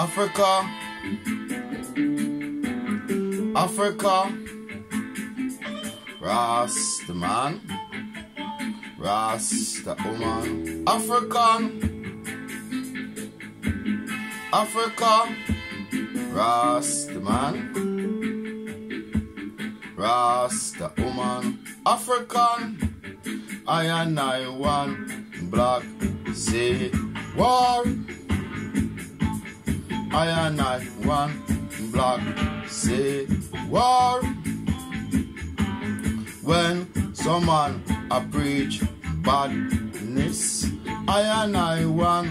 Africa, Africa, Rasta man, Rasta woman, African, Africa, Rasta man, Rasta woman, African, I and I one black say war. I and I one black say war. When someone a preach badness, I and I one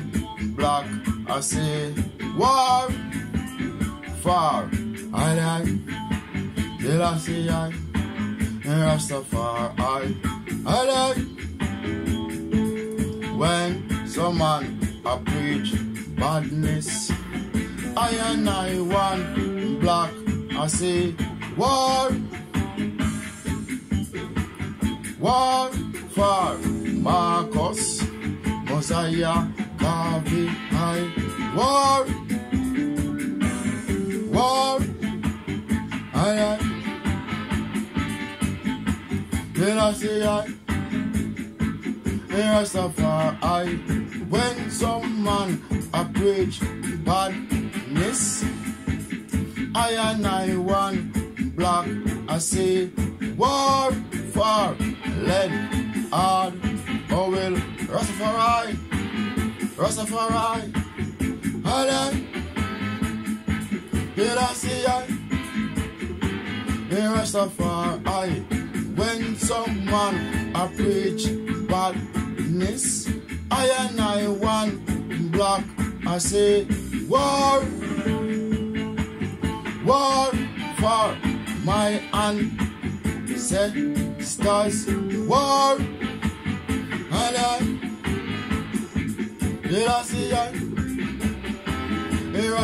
black I say war. Far I like, did I say I? Rastafari I like. When someone a preach badness. I and I one black, I say war, war for Marcus, Mosiah, Garvey, I war, war, I, I, then I say I, Rastafari, when some man a preach badness, I and I one black, I say war for lead hard, well, Rastafari, Rastafari, I like, did I say I, Rastafari, when someone a preach badness, I and I one black, I say war, war for my ancestors, war, and I, did I see I,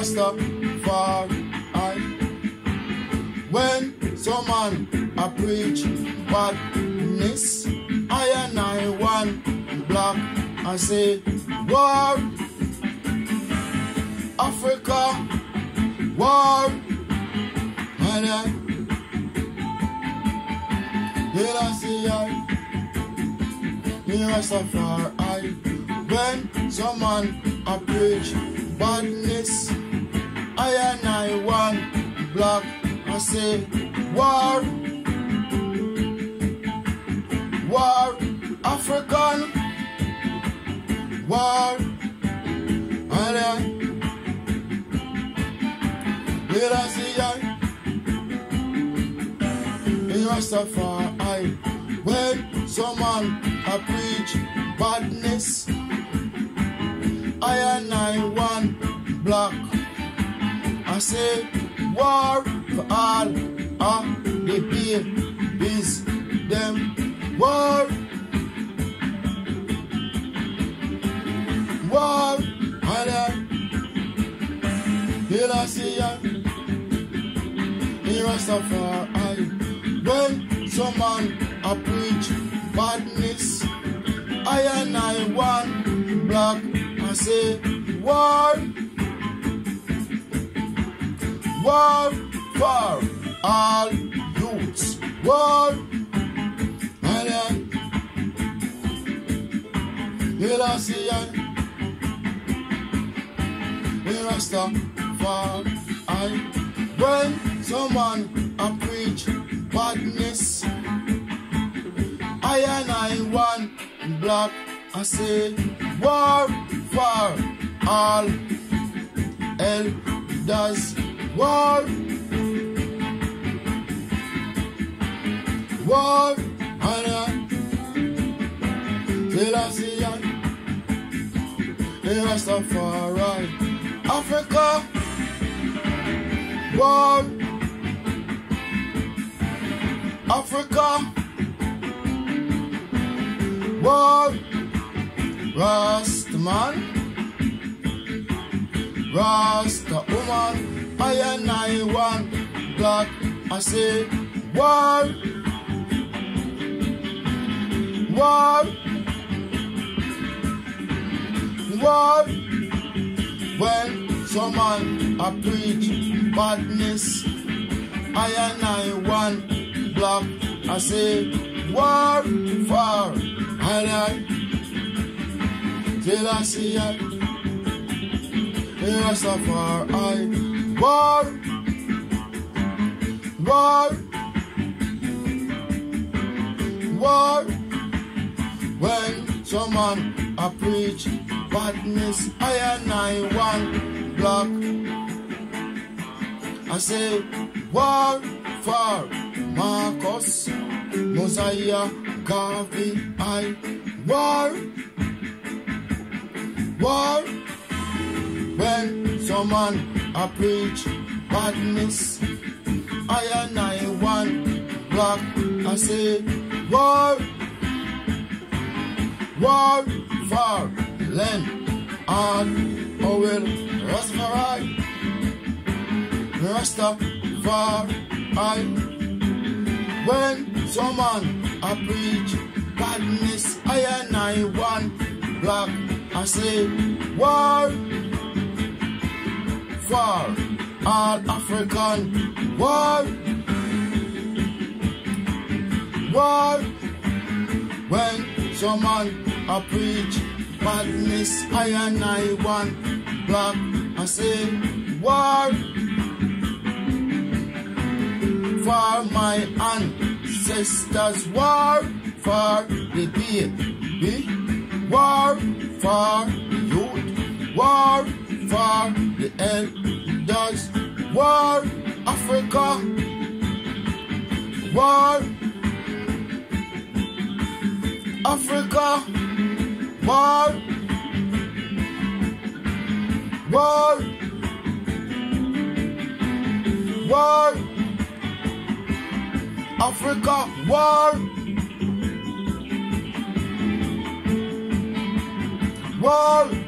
stop for I, when someone a preach badness, I and I one block. I say war. Africa, war, and uh, I, did I see uh, I, here Rastafari, when someone a preach badness, I and I one black, I say war, war, African, war, Did I see I? In Rastafari, when someone a preach badness, I and I one black. I say war for all of the babies, them war, war, I. Did I see ya? In Rastafari, when someone a preach badness, I and I one black, I say war, war for all youths, war, and I, did I see ya? In Rastafari. I when someone a preach badness, I and I one black, I say war for all elders, war, war, and see I, Rastafari. Africa, war, Africa, war, Rasta man, Rasta woman, I and I one black, I say war, war, war, when some man a preach badness, I and I one block. I say war for I I till I see I. Rastafari war war war when someone a preach badness I and I one block I say war for Marcus Mosiah Garvey I war. War. When someone a preach badness I and I one block I say war. War for Len and Owel Rastafari. Rastafari when someone a preach badness I and I one block I say war for all African war war. When someone a preach badness I and I one black. I say war for my ancestors war for the baby war for the youth war for the elders. War Africa war Africa war war war Africa war. War